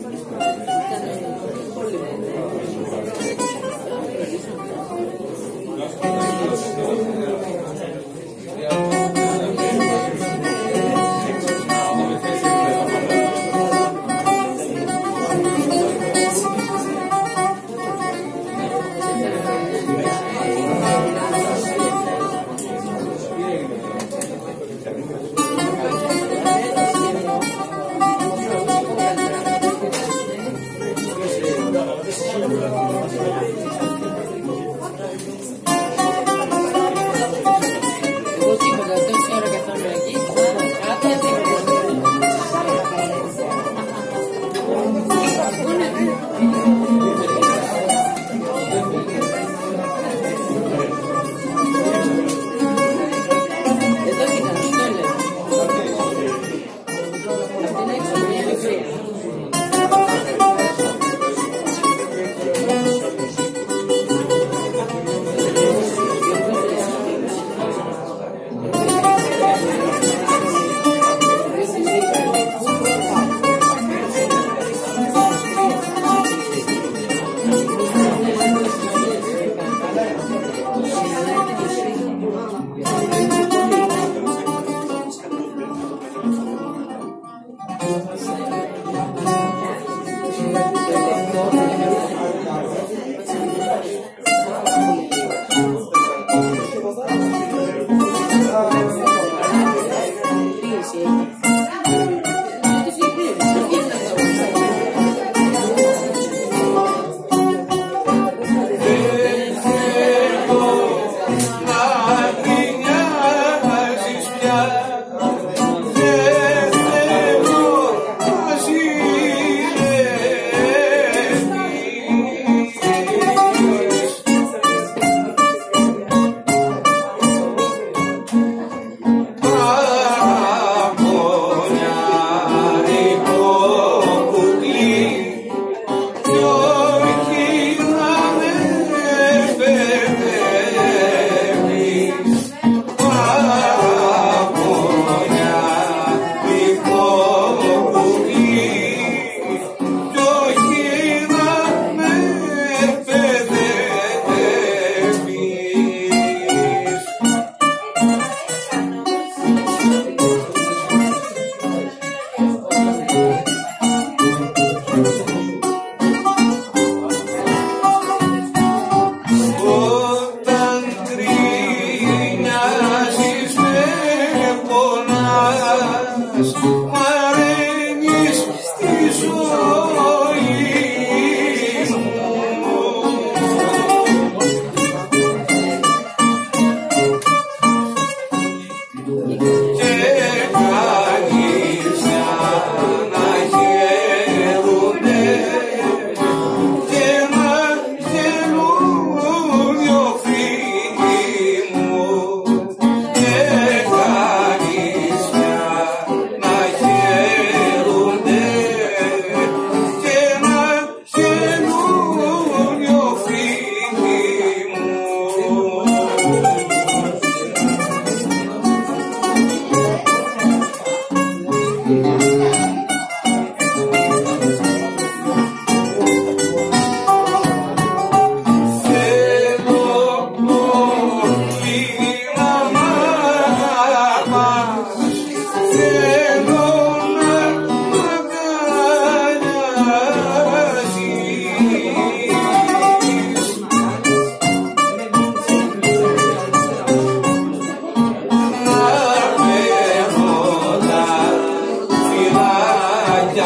Thank you.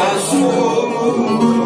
Faço